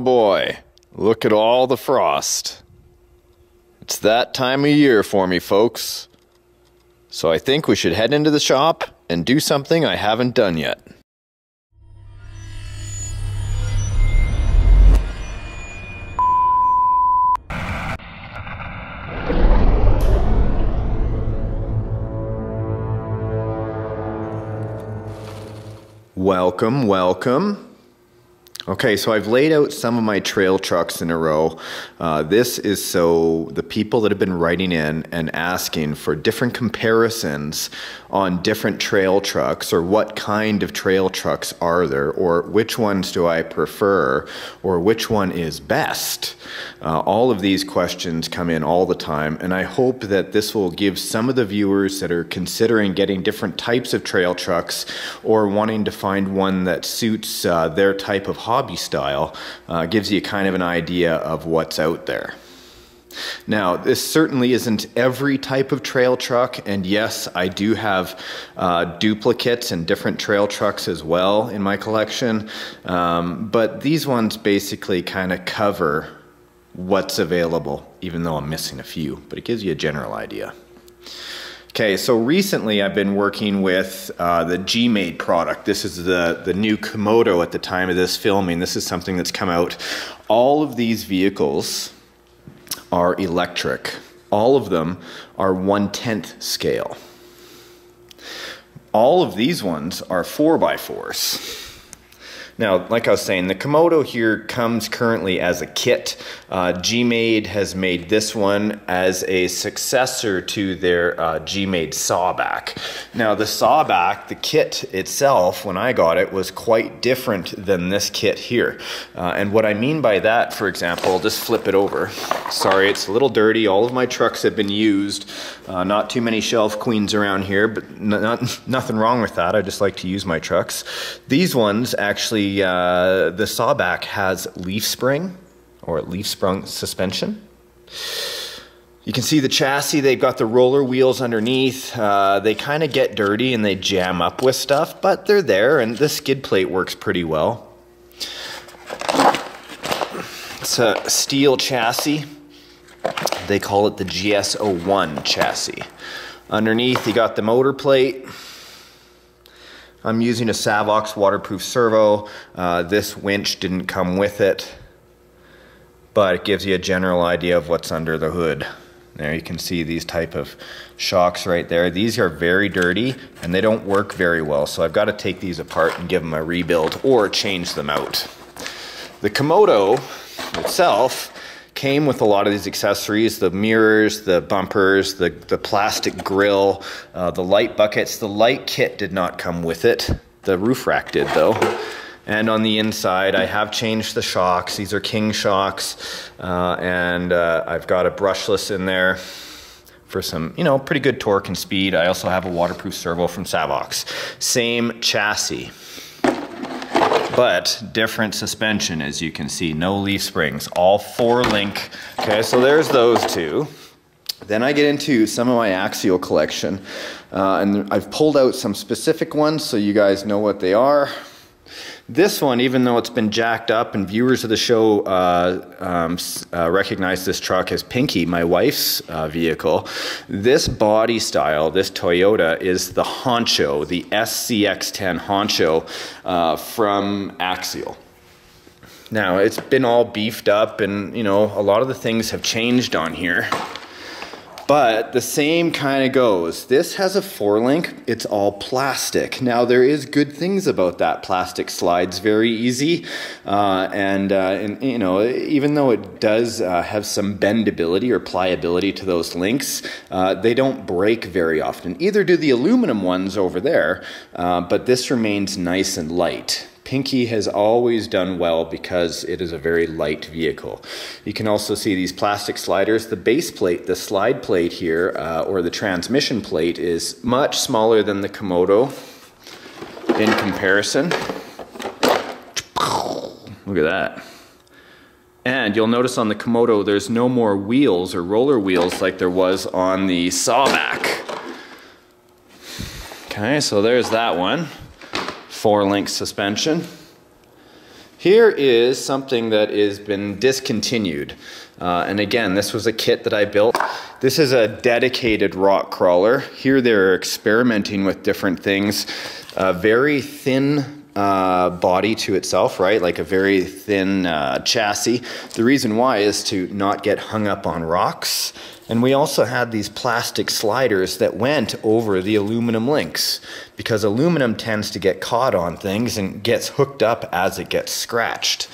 boy, look at all the frost. It's that time of year for me, folks. So I think we should head into the shop and do something I haven't done yet. Welcome, welcome. Okay, so I've laid out some of my trail trucks in a row. Uh, this is so the people that have been writing in and asking for different comparisons on different trail trucks or what kind of trail trucks are there or which ones do I prefer or which one is best. Uh, all of these questions come in all the time, and I hope that this will give some of the viewers that are considering getting different types of trail trucks or wanting to find one that suits uh, their type of hobby style, uh, gives you kind of an idea of what's out there. Now, this certainly isn't every type of trail truck, and yes, I do have uh, duplicates and different trail trucks as well in my collection, um, but these ones basically kind of cover what's available, even though I'm missing a few, but it gives you a general idea. Okay, so recently I've been working with uh, the G-Made product. This is the, the new Komodo at the time of this filming. This is something that's come out. All of these vehicles are electric. All of them are one-tenth scale. All of these ones are 4x4s. Now, like I was saying, the Komodo here comes currently as a kit. Uh, G-Made has made this one as a successor to their uh, G-Made Sawback. Now, the Sawback, the kit itself, when I got it, was quite different than this kit here. Uh, and what I mean by that, for example, I'll just flip it over. Sorry, it's a little dirty. All of my trucks have been used. Uh, not too many shelf queens around here, but not, nothing wrong with that. I just like to use my trucks. These ones actually uh, the sawback has leaf spring or leaf sprung suspension. You can see the chassis, they've got the roller wheels underneath. Uh, they kind of get dirty and they jam up with stuff, but they're there and the skid plate works pretty well. It's a steel chassis. They call it the GS01 chassis. Underneath, you got the motor plate. I'm using a Savox waterproof servo. Uh, this winch didn't come with it, but it gives you a general idea of what's under the hood. There you can see these type of shocks right there. These are very dirty and they don't work very well, so I've got to take these apart and give them a rebuild or change them out. The Komodo itself came with a lot of these accessories the mirrors, the bumpers, the, the plastic grill, uh, the light buckets. The light kit did not come with it. The roof rack did, though. And on the inside, I have changed the shocks. These are King shocks. Uh, and uh, I've got a brushless in there for some, you know, pretty good torque and speed. I also have a waterproof servo from Savox. Same chassis but different suspension as you can see. No leaf springs, all four link. Okay, so there's those two. Then I get into some of my axial collection, uh, and I've pulled out some specific ones so you guys know what they are. This one, even though it's been jacked up, and viewers of the show uh, um, uh, recognize this truck as Pinky, my wife's uh, vehicle, this body style, this Toyota, is the Honcho, the SCX10 Honcho uh, from Axial. Now, it's been all beefed up, and you know, a lot of the things have changed on here. But the same kind of goes. This has a four link, it's all plastic. Now, there is good things about that. Plastic slides very easy. Uh, and, uh, and, you know, even though it does uh, have some bendability or pliability to those links, uh, they don't break very often. Either do the aluminum ones over there, uh, but this remains nice and light. Pinky has always done well because it is a very light vehicle. You can also see these plastic sliders. The base plate, the slide plate here, uh, or the transmission plate is much smaller than the Komodo in comparison. Look at that. And you'll notice on the Komodo there's no more wheels or roller wheels like there was on the Sawback. Okay, so there's that one four link suspension. Here is something that has been discontinued. Uh, and again, this was a kit that I built. This is a dedicated rock crawler. Here they're experimenting with different things. A very thin uh, body to itself, right? Like a very thin uh, chassis. The reason why is to not get hung up on rocks and we also had these plastic sliders that went over the aluminum links because aluminum tends to get caught on things and gets hooked up as it gets scratched.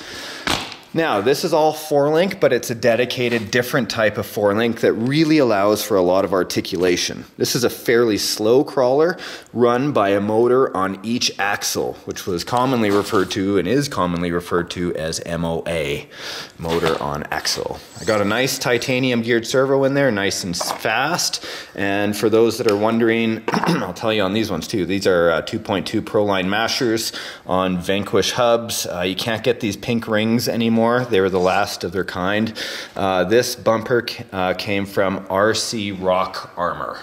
Now, this is all four link, but it's a dedicated different type of four link that really allows for a lot of articulation. This is a fairly slow crawler run by a motor on each axle, which was commonly referred to and is commonly referred to as MOA, motor on axle. I got a nice titanium geared servo in there, nice and fast. And for those that are wondering, I'll tell you on these ones too. These are uh, 2.2 Proline mashers on Vanquish hubs. Uh, you can't get these pink rings anymore anymore. They were the last of their kind. Uh, this bumper uh, came from RC Rock Armor.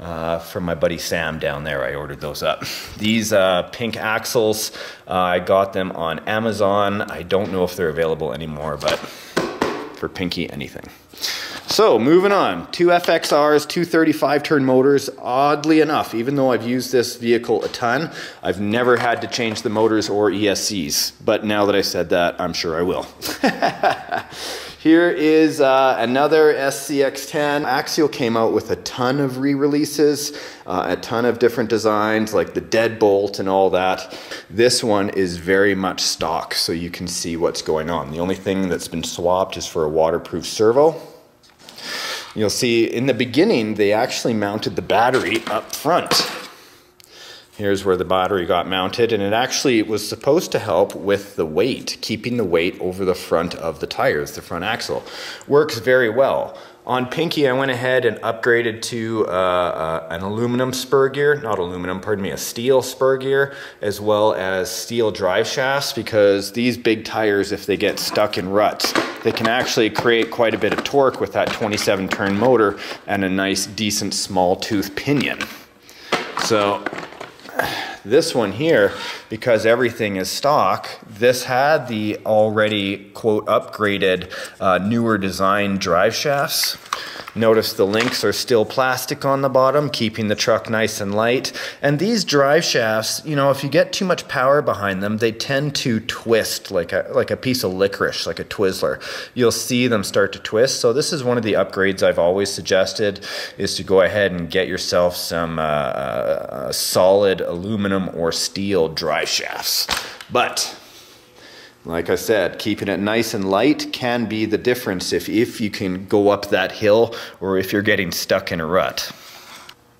Uh, from my buddy Sam down there. I ordered those up. These uh, pink axles, uh, I got them on Amazon. I don't know if they're available anymore, but for Pinky, anything. So moving on, two FXRs, two 35 turn motors. Oddly enough, even though I've used this vehicle a ton, I've never had to change the motors or ESCs. But now that I said that, I'm sure I will. Here is uh, another SCX10. Axial came out with a ton of re-releases, uh, a ton of different designs like the deadbolt and all that. This one is very much stock, so you can see what's going on. The only thing that's been swapped is for a waterproof servo. You'll see in the beginning, they actually mounted the battery up front. Here's where the battery got mounted, and it actually was supposed to help with the weight, keeping the weight over the front of the tires, the front axle. Works very well. On Pinky, I went ahead and upgraded to uh, uh, an aluminum spur gear, not aluminum, pardon me, a steel spur gear, as well as steel drive shafts, because these big tires, if they get stuck in ruts, they can actually create quite a bit of torque with that 27 turn motor and a nice, decent small tooth pinion. So this one here, because everything is stock, this had the already, quote, upgraded, uh, newer design drive shafts. Notice the links are still plastic on the bottom, keeping the truck nice and light. And these drive shafts, you know, if you get too much power behind them, they tend to twist like a, like a piece of licorice, like a Twizzler. You'll see them start to twist. So this is one of the upgrades I've always suggested is to go ahead and get yourself some uh, uh, solid aluminum or steel drive shafts. But like I said, keeping it nice and light can be the difference if, if you can go up that hill or if you're getting stuck in a rut.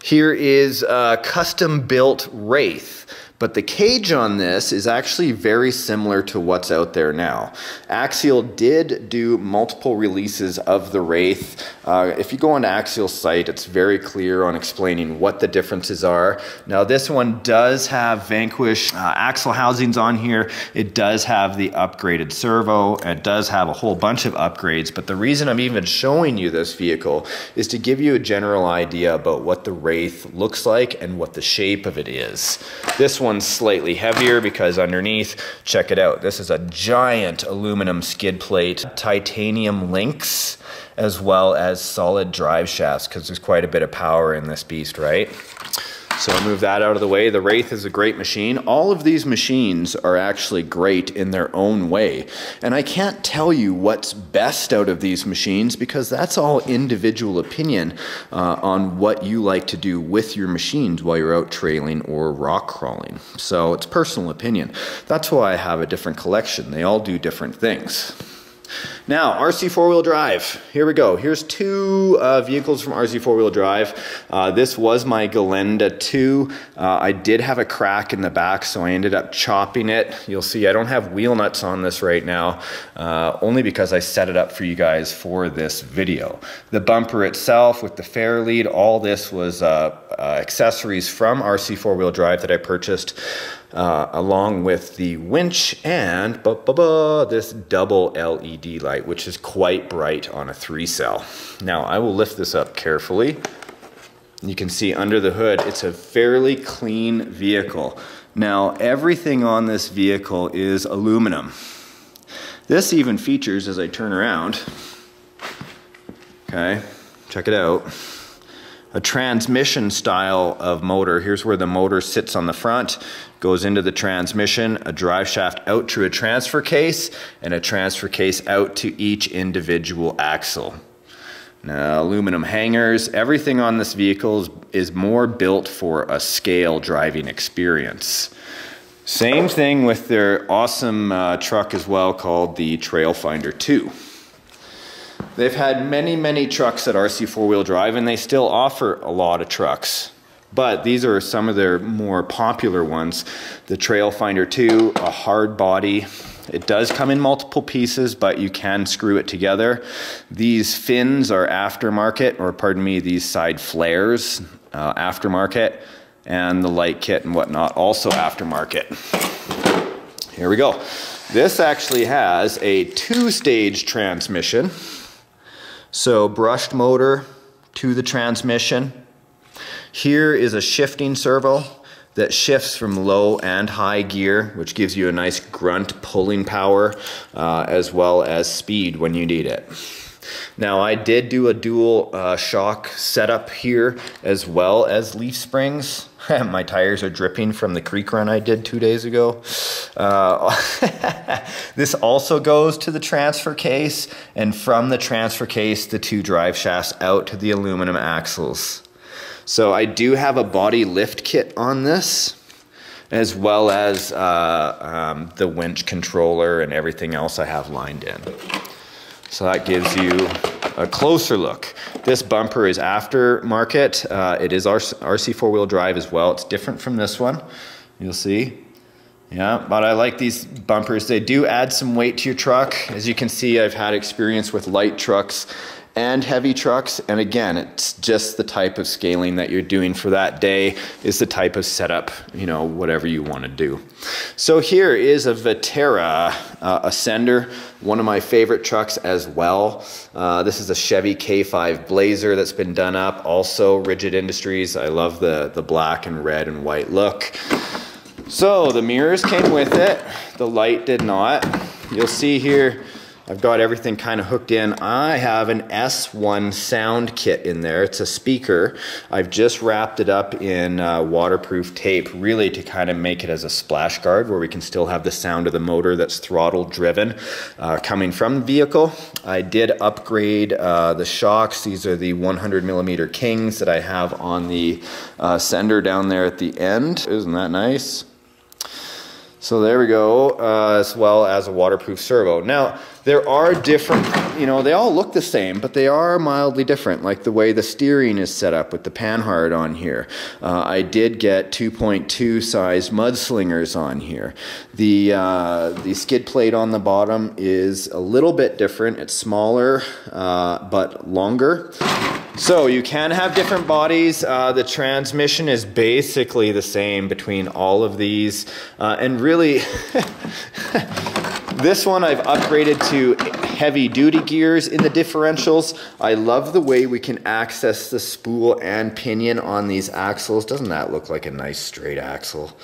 Here is a custom built Wraith. But the cage on this is actually very similar to what's out there now. Axial did do multiple releases of the Wraith. Uh, if you go on Axial's site, it's very clear on explaining what the differences are. Now this one does have Vanquish uh, axle housings on here. It does have the upgraded servo. It does have a whole bunch of upgrades. But the reason I'm even showing you this vehicle is to give you a general idea about what the Wraith looks like and what the shape of it is. This one's slightly heavier because underneath, check it out. This is a giant aluminum skid plate, titanium links, as well as solid drive shafts because there's quite a bit of power in this beast, right? So I'll move that out of the way. The Wraith is a great machine. All of these machines are actually great in their own way. And I can't tell you what's best out of these machines because that's all individual opinion uh, on what you like to do with your machines while you're out trailing or rock crawling. So it's personal opinion. That's why I have a different collection. They all do different things. Now, RC four-wheel drive. Here we go. Here's two uh, vehicles from RC four-wheel drive. Uh, this was my Gelande 2. Uh, I did have a crack in the back, so I ended up chopping it. You'll see I don't have wheel nuts on this right now, uh, only because I set it up for you guys for this video. The bumper itself with the Fairlead, all this was uh, uh, accessories from RC four-wheel drive that I purchased along with the winch and this double LED light, which is quite bright on a three cell. Now I will lift this up carefully. You can see under the hood, it's a fairly clean vehicle. Now, everything on this vehicle is aluminum. This even features, as I turn around, okay, check it out, a transmission style of motor. Here's where the motor sits on the front, goes into the transmission, a drive shaft out to a transfer case, and a transfer case out to each individual axle. Now, aluminum hangers, everything on this vehicle is, is more built for a scale driving experience. Same thing with their awesome uh, truck as well called the Trailfinder 2. They've had many, many trucks at RC Four Wheel Drive and they still offer a lot of trucks. But these are some of their more popular ones. The Trailfinder 2, a hard body, it does come in multiple pieces, but you can screw it together. These fins are aftermarket, or pardon me, these side flares, uh, aftermarket, and the light kit and whatnot, also aftermarket. Here we go. This actually has a two-stage transmission. So brushed motor to the transmission. Here is a shifting servo that shifts from low and high gear, which gives you a nice grunt pulling power uh, as well as speed when you need it. Now I did do a dual uh, shock setup here as well as leaf springs. My tires are dripping from the creek run I did two days ago. Uh, this also goes to the transfer case and from the transfer case the two drive shafts out to the aluminum axles. So I do have a body lift kit on this, as well as uh, um, the winch controller and everything else I have lined in. So that gives you a closer look. This bumper is aftermarket. Uh, it is RC four-wheel drive as well. It's different from this one. You'll see. Yeah, but I like these bumpers. They do add some weight to your truck. As you can see, I've had experience with light trucks and heavy trucks. And again, it's just the type of scaling that you're doing for that day is the type of setup, you know, whatever you want to do. So here is a Vaterra uh, Ascender, one of my favorite trucks as well. Uh, this is a Chevy K5 Blazer that's been done up. Also Rigid Industries. I love the, the black and red and white look. So the mirrors came with it. The light did not. You'll see here, I've got everything kind of hooked in. I have an S1 sound kit in there. It's a speaker. I've just wrapped it up in uh, waterproof tape, really to kind of make it as a splash guard where we can still have the sound of the motor that's throttle driven uh, coming from the vehicle. I did upgrade uh, the shocks. These are the 100 millimeter Kings that I have on the uh, sender down there at the end. Isn't that nice? So there we go, uh, as well as a waterproof servo. Now, there are different, you know, they all look the same, but they are mildly different, like the way the steering is set up with the panhard on here. Uh, I did get 2.2 size mudslingers on here. The, uh, the skid plate on the bottom is a little bit different. It's smaller, uh, but longer. So you can have different bodies. Uh, the transmission is basically the same between all of these. Uh, and really, this one I've upgraded to heavy duty gears in the differentials. I love the way we can access the spool and pinion on these axles. Doesn't that look like a nice straight axle?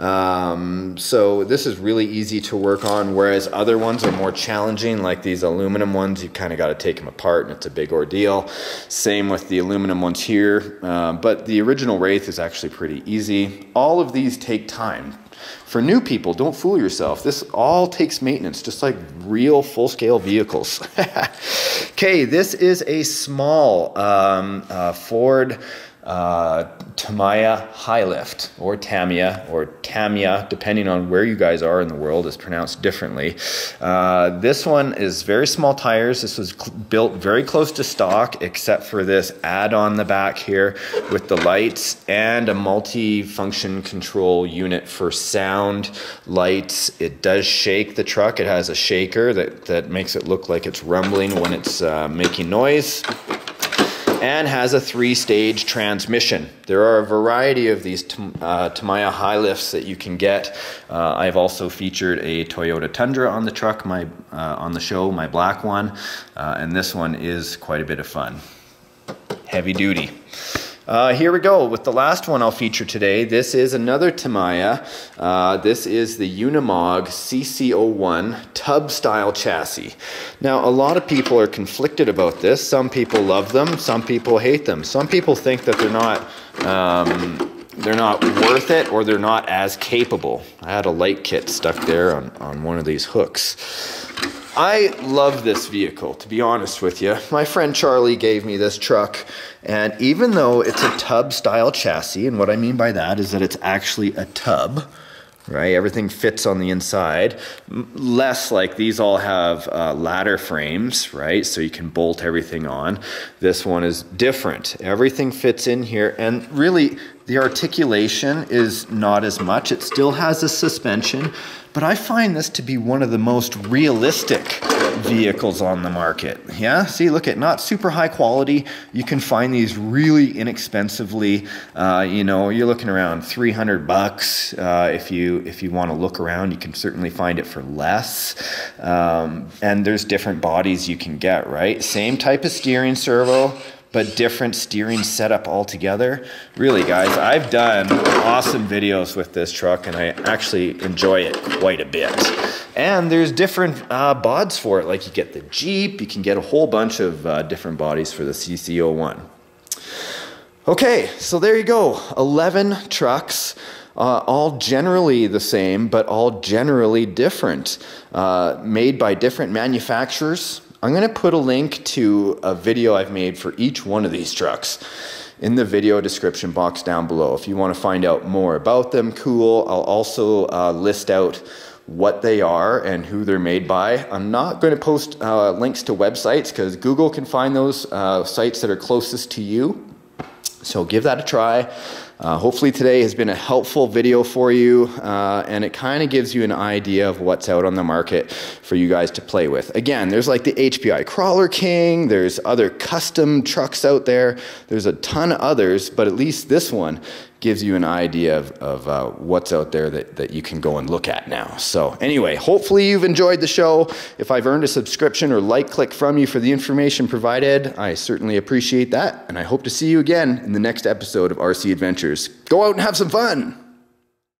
Um, so this is really easy to work on, whereas other ones are more challenging, like these aluminum ones, you kind of got to take them apart and it's a big ordeal. Same with the aluminum ones here, uh, but the original Wraith is actually pretty easy. All of these take time for new people, don't fool yourself. This all takes maintenance, just like real full scale vehicles. okay, this is a small um, uh, Ford uh, High Lift, or Tamiya, or Tamiya, depending on where you guys are in the world, is pronounced differently. Uh, this one is very small tires. This was built very close to stock, except for this add on the back here with the lights and a multi-function control unit for sound, lights. It does shake the truck. It has a shaker that, that makes it look like it's rumbling when it's uh, making noise and has a three-stage transmission. There are a variety of these uh, Tamiya high lifts that you can get. Uh, I've also featured a Toyota Tundra on the truck, my uh, on the show, my black one, uh, and this one is quite a bit of fun. Heavy duty. Uh, here we go with the last one I'll feature today. This is another Tamiya. Uh, this is the Unimog CC01 tub style chassis. Now, a lot of people are conflicted about this. Some people love them, some people hate them. Some people think that they're not. Um, they're not worth it or they're not as capable. I had a light kit stuck there on, on one of these hooks. I love this vehicle, to be honest with you. My friend Charlie gave me this truck, and even though it's a tub style chassis, and what I mean by that is that it's actually a tub, right? Everything fits on the inside. Less like these all have uh, ladder frames, right? So you can bolt everything on. This one is different. Everything fits in here, and really the articulation is not as much. It still has a suspension, but I find this to be one of the most realistic vehicles on the market. Yeah, see, look at not super high quality. You can find these really inexpensively. Uh, you know, you're looking around 300 bucks. Uh, if you if you want to look around, you can certainly find it for less. Um, and there's different bodies you can get. Right, same type of steering servo but different steering setup altogether. Really, guys, I've done awesome videos with this truck and I actually enjoy it quite a bit. And there's different uh, bods for it, like you get the Jeep, you can get a whole bunch of uh, different bodies for the CC01. Okay, so there you go, 11 trucks. Uh, all generally the same, but all generally different. Uh, made by different manufacturers, I'm going to put a link to a video I've made for each one of these trucks in the video description box down below. If you want to find out more about them, cool. I'll also uh, list out what they are and who they're made by. I'm not going to post uh, links to websites because Google can find those uh, sites that are closest to you. So give that a try. Uh, hopefully today has been a helpful video for you uh, and it kind of gives you an idea of what's out on the market for you guys to play with. Again, there's like the HPI Crawler King, there's other custom trucks out there, there's a ton of others, but at least this one gives you an idea of, of uh, what's out there that, that you can go and look at now. So anyway, hopefully you've enjoyed the show. If I've earned a subscription or like click from you for the information provided, I certainly appreciate that. And I hope to see you again in the next episode of RC Adventures. Go out and have some fun.